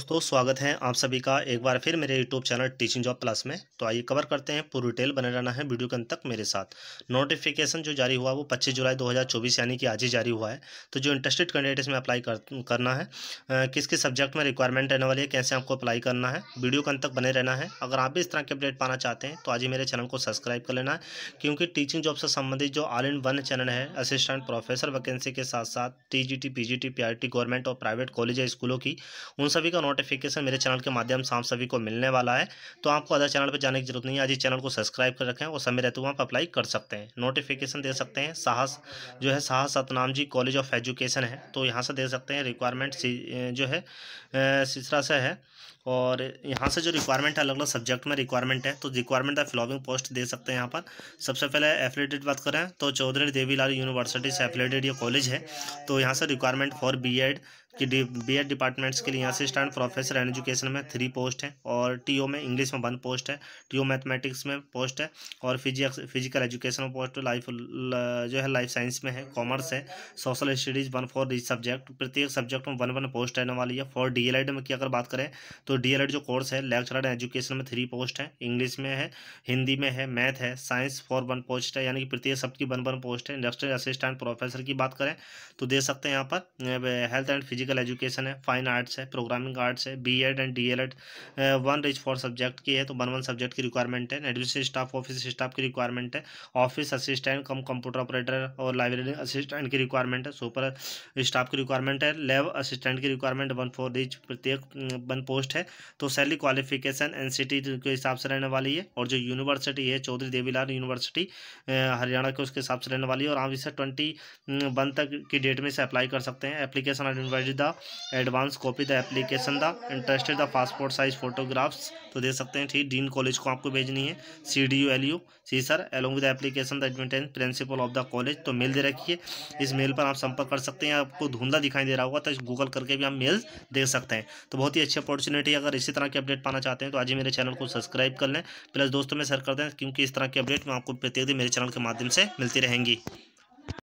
दोस्तों स्वागत है आप सभी का एक बार फिर मेरे YouTube channel teaching job plus में। तो आइए कवर करते हैं पूरी डिटेल बने रहना है वीडियो के अंत तक मेरे साथ। नोटिफिकेशन जो जारी हुआ वो 25 जुलाई 2024 यानी कि आज ही जारी हुआ है। तो जो इंटरेस्टेड कैंडिडेट इसमें अप्लाई कर, करना है किस किस सब्जेक्ट में रिक्वायरमेंट रहने वाली है कैसे आपको अप्लाई करना है वीडियो के अंत तक बने रहना है। अगर आप भी इस तरह के अपडेट पाना चाहते हैं तो आज ही मेरे चैनल को सब्सक्राइब कर लेना है क्योंकि टीचिंग जॉब से संबंधित जो ऑल इन वन चैनल है असिस्टेंट प्रोफेसर वैकेंसी के साथ साथ टी जी टी गवर्नमेंट और प्राइवेट कॉलेज या स्कूलों की उन सभी का नोटिफिकेशन मेरे चैनल के माध्यम से आप सभी को मिलने वाला है। तो आपको अदर चैनल पर जाने की ज़रूरत नहीं है। आज इस चैनल को सब्सक्राइब कर रखें और समय रहते हुए आप अप्लाई कर सकते हैं। नोटिफिकेशन दे सकते हैं। साहस जो है, Sahas Satnam ji college of education है। तो यहाँ से दे सकते हैं रिक्वायरमेंट जो है सिसरा से है। और यहाँ से जो रिक्वायरमेंट है अलग अलग सब्जेक्ट में रिक्वायरमेंट है। तो रिक्वायरमेंट द फ्लॉविंग पोस्ट दे सकते हैं यहाँ पर। सबसे पहले एफिलेटेड बात करें तो चौधरी देवीलाल यूनिवर्सिटी से एफिलेटेड ये कॉलेज है। तो यहाँ से रिक्वायरमेंट फॉर बी कि बी एड डिपार्टमेंट्स के लिए यहाँ असिस्टेंट प्रोफेसर एंड एजुकेशन में थ्री पोस्ट है और टीओ में इंग्लिश में वन पोस्ट है टीओ मैथमेटिक्स में पोस्ट है और फिजिक्स फ़िज़िकल एजुकेशन में पोस्ट लाइफ जो है लाइफ साइंस में है कॉमर्स है social studies one for this subject प्रत्येक सब्जेक्ट में वन वन पोस्ट रहने वाली है। फॉर डी में की अगर बात करें तो डी जो कोर्स है लेक्चरर एजुकेशन में थ्री पोस्ट है इंग्लिश में है हिंदी में है मैथ है साइंस फॉर वन पोस्ट है, यानी कि प्रत्येक सब की वन वन पोस्ट है। इंडस्ट्रियल असिस्टेंट प्रोफेसर की बात करें तो दे सकते हैं यहाँ पर हेल्थ एंड फ़िज़िकल एजुकेशन है फाइन आर्ट्स है प्रोग्रामिंग आर्ट्स है B Ed and D L Ed one rich for subject की है तो वन वन सब्जेक्ट की रिक्वायरमेंट है एडमिनिस्ट्रेटिव स्टाफ ऑफ़िस स्टाफ की रिक्वायरमेंट है office assistant cum computer operator और लाइब्रेरी असिस्टेंट की रिक्वायरमेंट है सुपर स्टाफ की रिक्वायरमेंट है लैब असिस्टेंट की रिक्वायरमेंट वन फोर रिच प्रत्येक वन पोस्ट है तो सैलरी क्वालिफिकेशन एन के हिसाब से रहने वाली है, और जो यूनिवर्सिटी है चौधरी देवीलाल यूनिवर्सिटी हरियाणा के उसके हिसाब से रहने वाली है, और आप इसे ट्वेंटी वन तक की डेट में से अप्लाई कर सकते हैं application identified the advance copy the application the interested the passport size photographs तो दे सकते हैं। ठीक डीन कॉलेज को आपको भेजनी है। C D U L U C sir along with application the admittance principal of the college तो मेल दे रखी है। इस मेल पर आप संपर्क कर सकते हैं। आपको धुंधला दिखाई दे रहा होगा तो गूगल करके भी आप मेल दे सकते हैं। तो बहुत ही अच्छी अपॉर्चुनिटी अगर इसी तरह की अपडेट पाना चाहते हैं तो आज ही मेरे चैनल को सब्सक्राइब कर लें। प्लस दोस्तों, में शेयर कर दें, क्योंकि इस तरह की अपडेट मैं आपको प्रत्येक दिन मेरे चैनल के माध्यम से मिलती रहेंगी।